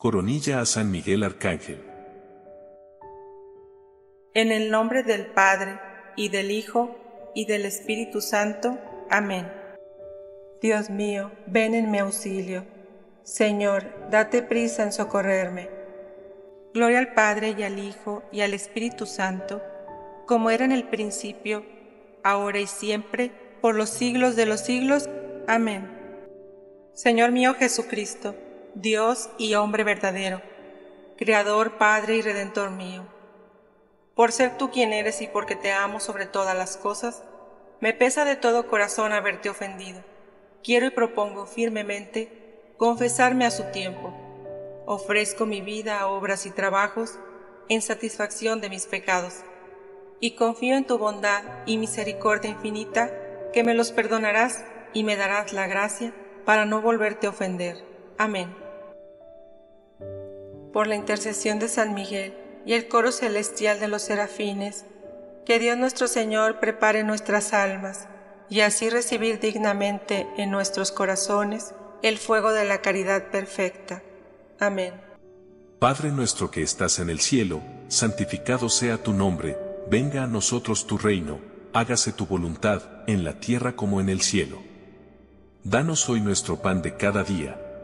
Coronilla a San Miguel Arcángel. En el nombre del Padre, y del Hijo, y del Espíritu Santo. Amén. Dios mío, ven en mi auxilio. Señor, date prisa en socorrerme. Gloria al Padre y al Hijo y al Espíritu Santo, como era en el principio, ahora y siempre, por los siglos de los siglos. Amén. Señor mío Jesucristo, Dios y hombre verdadero, Creador, Padre y Redentor mío. Por ser tú quien eres y porque te amo sobre todas las cosas, me pesa de todo corazón haberte ofendido. Quiero y propongo firmemente confesarme a su tiempo. Ofrezco mi vida obras y trabajos en satisfacción de mis pecados, y confío en tu bondad y misericordia infinita, que me los perdonarás y me darás la gracia para no volverte a ofender. Amén. Por la intercesión de San Miguel y el coro celestial de los serafines, que Dios nuestro Señor prepare nuestras almas y así recibir dignamente en nuestros corazones el fuego de la caridad perfecta. Amén. Padre nuestro que estás en el cielo, santificado sea tu nombre, venga a nosotros tu reino, hágase tu voluntad, en la tierra como en el cielo. Danos hoy nuestro pan de cada día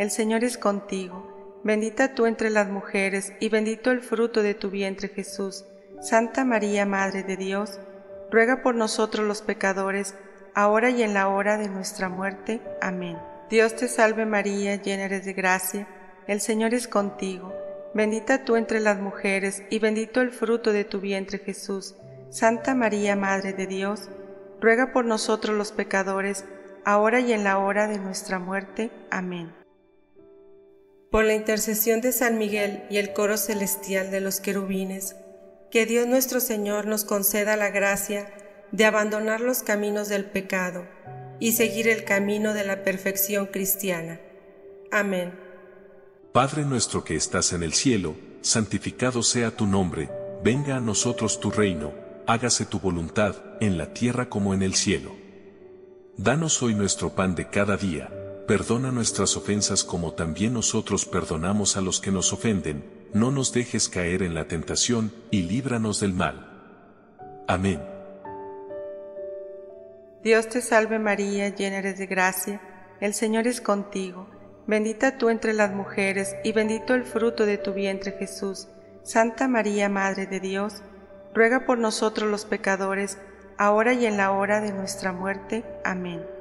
el Señor es contigo, bendita tú entre las mujeres y bendito el fruto de tu vientre Jesús. Santa María, Madre de Dios, ruega por nosotros los pecadores, ahora y en la hora de nuestra muerte. Amén. Dios te salve María, llena eres de gracia, el Señor es contigo, bendita tú entre las mujeres y bendito el fruto de tu vientre Jesús. Santa María, Madre de Dios, ruega por nosotros los pecadores, ahora y en la hora de nuestra muerte. Amén. Por la intercesión de San Miguel y el coro celestial de los querubines, que Dios nuestro Señor nos conceda la gracia de abandonar los caminos del pecado y seguir el camino de la perfección cristiana. Amén. Padre nuestro que estás en el cielo, santificado sea tu nombre, venga a nosotros tu reino, hágase tu voluntad, en la tierra como en el cielo. Danos hoy nuestro pan de cada día Perdona nuestras ofensas como también nosotros perdonamos a los que nos ofenden, no nos dejes caer en la tentación, y líbranos del mal. Amén. Dios te salve María, llena eres de gracia, el Señor es contigo, bendita tú entre las mujeres, y bendito el fruto de tu vientre Jesús. Santa María, Madre de Dios, ruega por nosotros los pecadores, ahora y en la hora de nuestra muerte. Amén.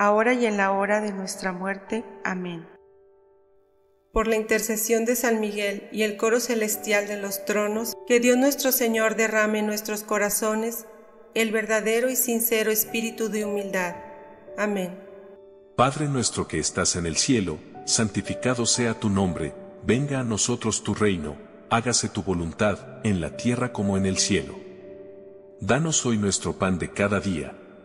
ahora y en la hora de nuestra muerte. Amén. Por la intercesión de San Miguel y el coro celestial de los tronos, que Dios nuestro Señor derrame en nuestros corazones el verdadero y sincero espíritu de humildad. Amén. Padre nuestro que estás en el cielo, santificado sea tu nombre, venga a nosotros tu reino, hágase tu voluntad, en la tierra como en el cielo. Danos hoy nuestro pan de cada día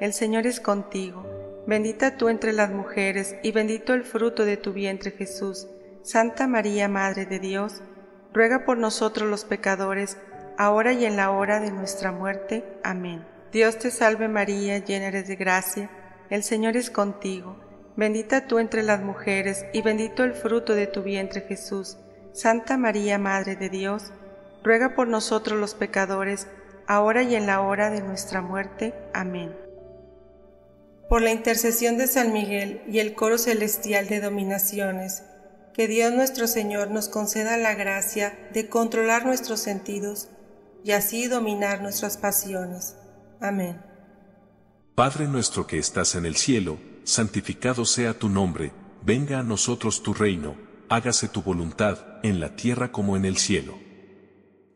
el Señor es contigo, bendita tú entre las mujeres y bendito el fruto de tu vientre Jesús. Santa María, Madre de Dios, ruega por nosotros los pecadores, ahora y en la hora de nuestra muerte. Amén. Dios te salve María, llena eres de gracia, el Señor es contigo, bendita tú entre las mujeres, y bendito el fruto de tu vientre Jesús. Santa María, Madre de Dios, ruega por nosotros los pecadores, ahora y en la hora de nuestra muerte. Amén. Por la intercesión de San Miguel y el coro celestial de dominaciones, que Dios nuestro Señor nos conceda la gracia de controlar nuestros sentidos y así dominar nuestras pasiones. Amén. Padre nuestro que estás en el cielo, santificado sea tu nombre, venga a nosotros tu reino, hágase tu voluntad, en la tierra como en el cielo.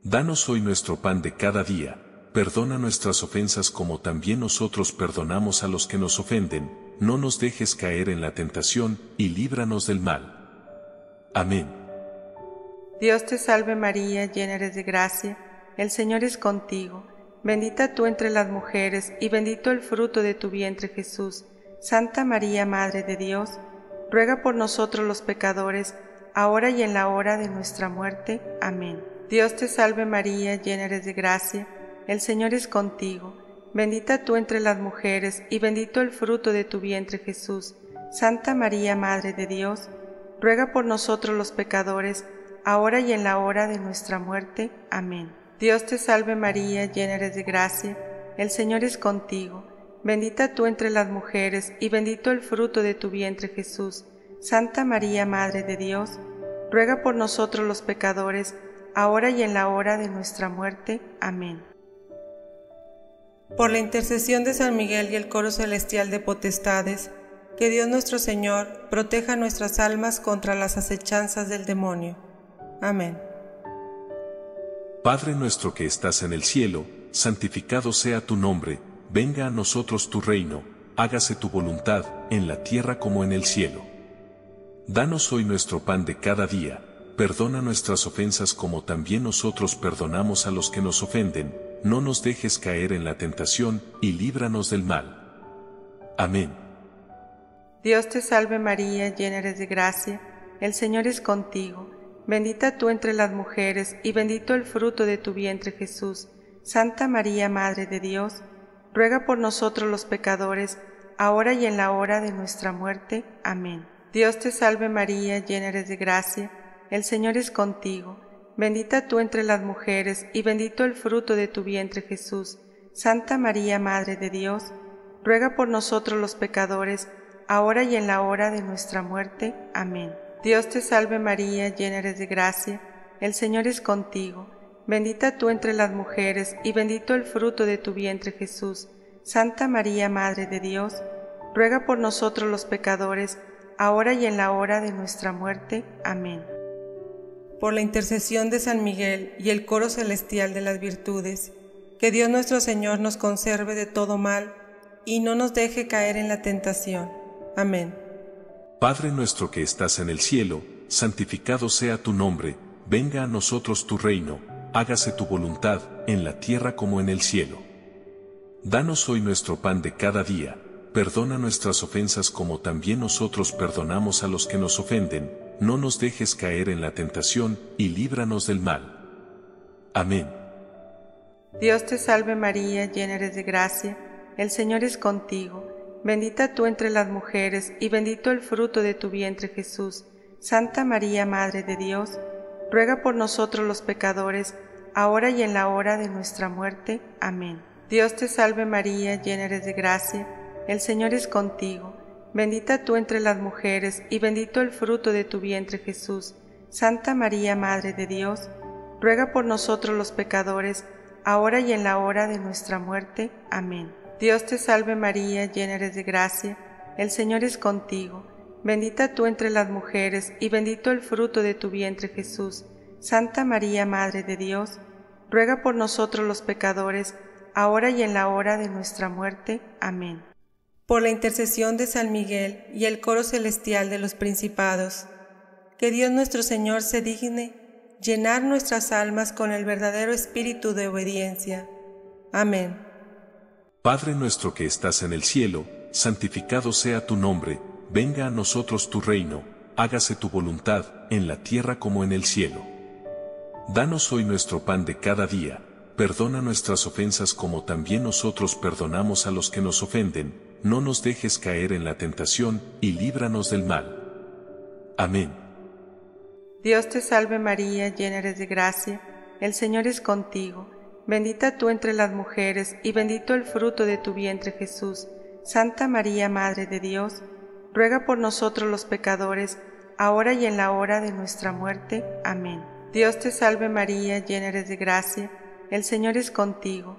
Danos hoy nuestro pan de cada día, perdona nuestras ofensas como también nosotros perdonamos a los que nos ofenden, no nos dejes caer en la tentación, y líbranos del mal. Amén. Dios te salve María, llena eres de gracia, el Señor es contigo, bendita tú entre las mujeres y bendito el fruto de tu vientre Jesús. Santa María, Madre de Dios, ruega por nosotros los pecadores, ahora y en la hora de nuestra muerte. Amén. Dios te salve María, llena eres de gracia, el Señor es contigo, bendita tú entre las mujeres y bendito el fruto de tu vientre Jesús. Santa María, Madre de Dios, ruega por nosotros los pecadores, ahora y en la hora de nuestra muerte. Amén. Dios te salve María, llena eres de gracia, el Señor es contigo, bendita tú entre las mujeres y bendito el fruto de tu vientre Jesús. Santa María, Madre de Dios, ruega por nosotros los pecadores, ahora y en la hora de nuestra muerte. Amén. Por la intercesión de San Miguel y el coro celestial de potestades, que Dios nuestro Señor proteja nuestras almas contra las acechanzas del demonio. Amén. Padre nuestro que estás en el cielo, santificado sea tu nombre, venga a nosotros tu reino, hágase tu voluntad, en la tierra como en el cielo. Danos hoy nuestro pan de cada día, perdona nuestras ofensas como también nosotros perdonamos a los que nos ofenden, no nos dejes caer en la tentación, y líbranos del mal. Amén. Dios te salve María, llena eres de gracia, el Señor es contigo Bendita tú entre las mujeres, y bendito el fruto de tu vientre Jesús. Santa María, Madre de Dios, ruega por nosotros los pecadores, ahora y en la hora de nuestra muerte. Amén. Dios te salve María, llena eres de gracia, el Señor es contigo. Bendita tú entre las mujeres, y bendito el fruto de tu vientre Jesús. Santa María, Madre de Dios, ruega por nosotros los pecadores, ahora y en la hora de nuestra muerte. Amén. Dios te salve María, llena eres de gracia, el Señor es contigo, bendita tú entre las mujeres y bendito el fruto de tu vientre Jesús. Santa María, Madre de Dios, ruega por nosotros los pecadores, ahora y en la hora de nuestra muerte. Amén. Por la intercesión de San Miguel y el coro celestial de las virtudes, que Dios nuestro Señor nos conserve de todo mal y no nos deje caer en la tentación. Amén. Padre nuestro que estás en el cielo, santificado sea tu nombre, venga a nosotros tu reino, hágase tu voluntad, en la tierra como en el cielo. Danos hoy nuestro pan de cada día, perdona nuestras ofensas como también nosotros perdonamos a los que nos ofenden, no nos dejes caer en la tentación, y líbranos del mal. Amén. Dios te salve María, llena eres de gracia, el Señor es contigo Bendita tú entre las mujeres, y bendito el fruto de tu vientre Jesús. Santa María, Madre de Dios, ruega por nosotros los pecadores, ahora y en la hora de nuestra muerte. Amén. Dios te salve María, llena eres de gracia, el Señor es contigo. Bendita tú entre las mujeres, y bendito el fruto de tu vientre Jesús. Santa María, Madre de Dios, ruega por nosotros los pecadores, ahora y en la hora de nuestra muerte. Amén. Dios te salve María, llena eres de gracia, el Señor es contigo, bendita tú entre las mujeres y bendito el fruto de tu vientre Jesús. Santa María, Madre de Dios, ruega por nosotros los pecadores, ahora y en la hora de nuestra muerte. Amén. Por la intercesión de San Miguel y el coro celestial de los principados, que Dios nuestro Señor se digne llenar nuestras almas con el verdadero espíritu de obediencia. Amén. Padre nuestro que estás en el cielo, santificado sea tu nombre, venga a nosotros tu reino, hágase tu voluntad, en la tierra como en el cielo. Danos hoy nuestro pan de cada día, perdona nuestras ofensas como también nosotros perdonamos a los que nos ofenden, no nos dejes caer en la tentación, y líbranos del mal. Amén. Dios te salve María, llena eres de gracia, el Señor es contigo, bendita tú entre las mujeres, y bendito el fruto de tu vientre Jesús. Santa María, Madre de Dios, ruega por nosotros los pecadores, ahora y en la hora de nuestra muerte. Amén. Dios te salve María, llena eres de gracia, el Señor es contigo,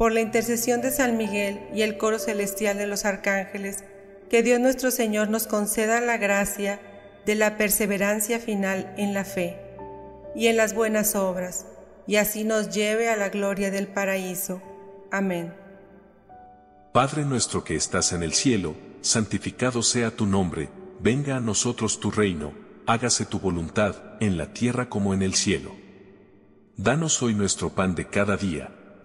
Por la intercesión de San Miguel y el coro celestial de los arcángeles, que Dios nuestro Señor nos conceda la gracia de la perseverancia final en la fe y en las buenas obras, y así nos lleve a la gloria del paraíso. Amén. Padre nuestro que estás en el cielo, santificado sea tu nombre, venga a nosotros tu reino, hágase tu voluntad, en la tierra como en el cielo. Danos hoy nuestro pan de cada día,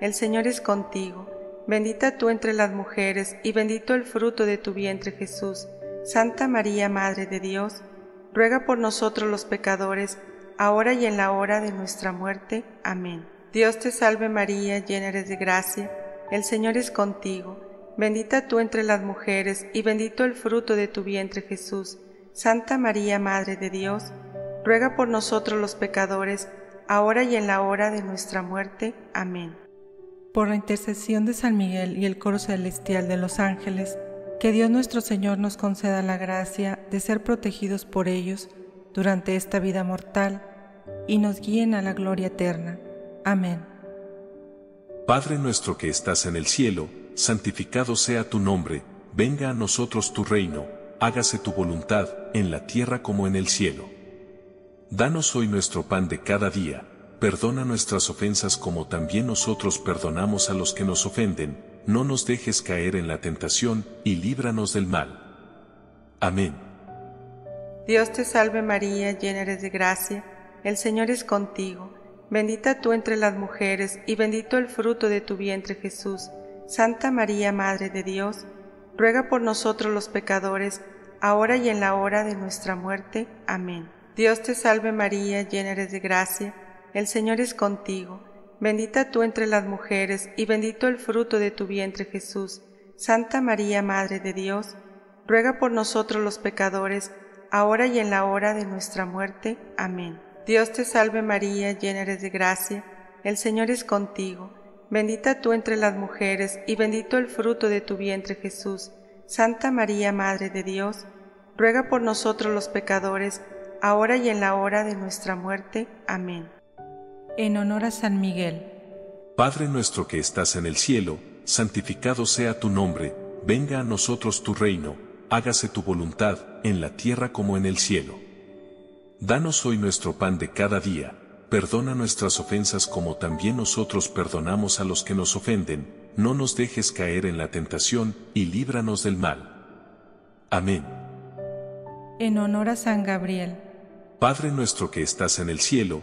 el Señor es contigo, bendita tú entre las mujeres y bendito el fruto de tu vientre Jesús. Santa María, Madre de Dios, ruega por nosotros los pecadores, ahora y en la hora de nuestra muerte. Amén. Dios te salve María, llena eres de gracia, el Señor es contigo, bendita tú entre las mujeres y bendito el fruto de tu vientre Jesús. Santa María, Madre de Dios, ruega por nosotros los pecadores, ahora y en la hora de nuestra muerte. Amén. Por la intercesión de San Miguel y el coro celestial de los ángeles, que Dios nuestro Señor nos conceda la gracia de ser protegidos por ellos durante esta vida mortal y nos guíen a la gloria eterna. Amén. Padre nuestro que estás en el cielo, santificado sea tu nombre, venga a nosotros tu reino, hágase tu voluntad, en la tierra como en el cielo. Danos hoy nuestro pan de cada día, perdona nuestras ofensas como también nosotros perdonamos a los que nos ofenden, no nos dejes caer en la tentación, y líbranos del mal. Amén. Dios te salve María, llena eres de gracia, el Señor es contigo, bendita tú entre las mujeres, y bendito el fruto de tu vientre Jesús. Santa María, Madre de Dios, ruega por nosotros los pecadores, ahora y en la hora de nuestra muerte. Amén. Dios te salve María, llena eres de gracia, el Señor es contigo, bendita tú entre las mujeres y bendito el fruto de tu vientre Jesús. Santa María, Madre de Dios, ruega por nosotros los pecadores, ahora y en la hora de nuestra muerte. Amén. Dios te salve María, llena eres de gracia, el Señor es contigo, bendita tú entre las mujeres y bendito el fruto de tu vientre Jesús. Santa María, Madre de Dios, ruega por nosotros los pecadores, ahora y en la hora de nuestra muerte. Amén. En honor a San Miguel. Padre nuestro que estás en el cielo, santificado sea tu nombre, venga a nosotros tu reino, hágase tu voluntad, en la tierra como en el cielo. Danos hoy nuestro pan de cada día, perdona nuestras ofensas como también nosotros perdonamos a los que nos ofenden, no nos dejes caer en la tentación, y líbranos del mal. Amén. En honor a San Gabriel. Padre nuestro que estás en el cielo,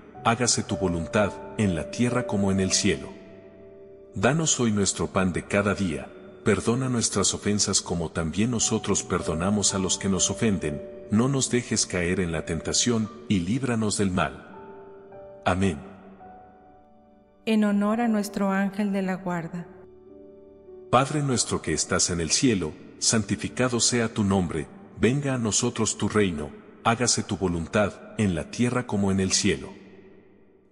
hágase tu voluntad, en la tierra como en el cielo. Danos hoy nuestro pan de cada día, perdona nuestras ofensas como también nosotros perdonamos a los que nos ofenden, no nos dejes caer en la tentación, y líbranos del mal. Amén. En honor a nuestro ángel de la guarda. Padre nuestro que estás en el cielo, santificado sea tu nombre, venga a nosotros tu reino, hágase tu voluntad, en la tierra como en el cielo.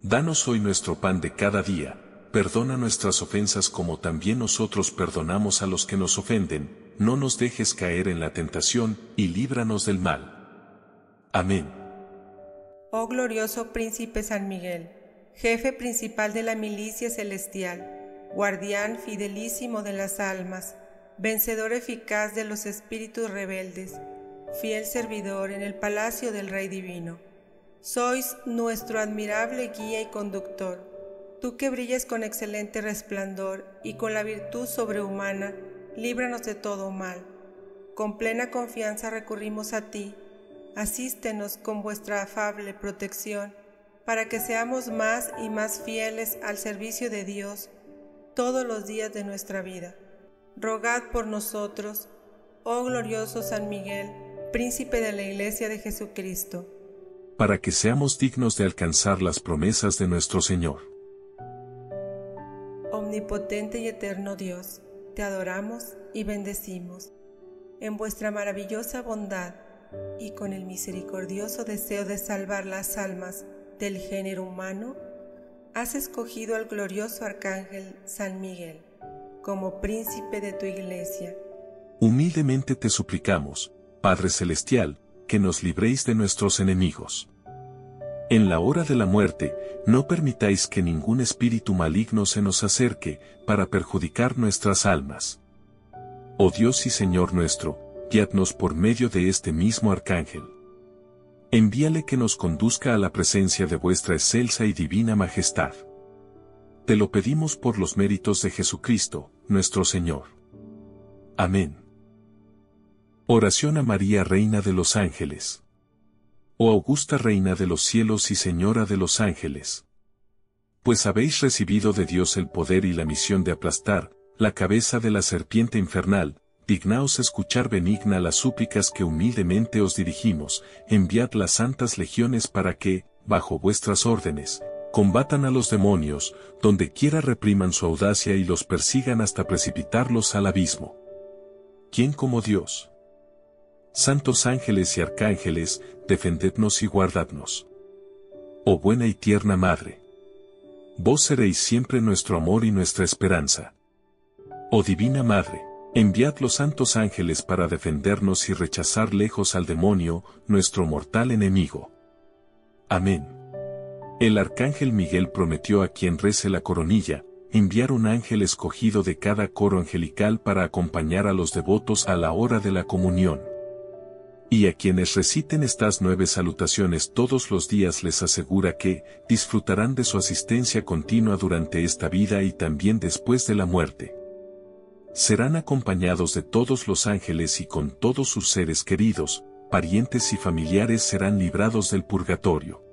Danos hoy nuestro pan de cada día, perdona nuestras ofensas como también nosotros perdonamos a los que nos ofenden, no nos dejes caer en la tentación, y líbranos del mal. Amén. Oh glorioso príncipe San Miguel, jefe principal de la milicia celestial, guardián fidelísimo de las almas, vencedor eficaz de los espíritus rebeldes, fiel servidor en el palacio del Rey Divino. Sois nuestro admirable guía y conductor Tú que brillas con excelente resplandor y con la virtud sobrehumana, líbranos de todo mal. Con plena confianza recurrimos a ti. Asístenos con vuestra afable protección, para que seamos más y más fieles al servicio de Dios todos los días de nuestra vida. Rogad por nosotros, oh glorioso San Miguel, príncipe de la Iglesia de Jesucristo, para que seamos dignos de alcanzar las promesas de nuestro Señor. Omnipotente y eterno Dios, te adoramos y bendecimos. En vuestra maravillosa bondad y con el misericordioso deseo de salvar las almas del género humano, has escogido al glorioso Arcángel San Miguel como príncipe de tu iglesia. Humildemente te suplicamos, Padre Celestial, que nos libréis de nuestros enemigos. En la hora de la muerte, no permitáis que ningún espíritu maligno se nos acerque, para perjudicar nuestras almas. Oh Dios y Señor nuestro, guiadnos por medio de este mismo arcángel. Envíale que nos conduzca a la presencia de vuestra excelsa y divina majestad. Te lo pedimos por los méritos de Jesucristo, nuestro Señor. Amén. Oración a María Reina de los Ángeles oh augusta Reina de los cielos y Señora de los ángeles. Pues habéis recibido de Dios el poder y la misión de aplastar, la cabeza de la serpiente infernal, dignaos escuchar benigna las súplicas que humildemente os dirigimos, enviad las santas legiones para que, bajo vuestras órdenes, combatan a los demonios, donde quiera repriman su audacia y los persigan hasta precipitarlos al abismo. ¿Quién como Dios? Santos ángeles y arcángeles, defendednos y guardadnos. Oh buena y tierna Madre. Vos seréis siempre nuestro amor y nuestra esperanza. Oh Divina Madre, enviad los santos ángeles para defendernos y rechazar lejos al demonio, nuestro mortal enemigo. Amén. El arcángel Miguel prometió a quien rece la coronilla, enviar un ángel escogido de cada coro angelical para acompañar a los devotos a la hora de la comunión. Y a quienes reciten estas nueve salutaciones todos los días les asegura que disfrutarán de su asistencia continua durante esta vida y también después de la muerte. Serán acompañados de todos los ángeles y con todos sus seres queridos, parientes y familiares serán librados del purgatorio.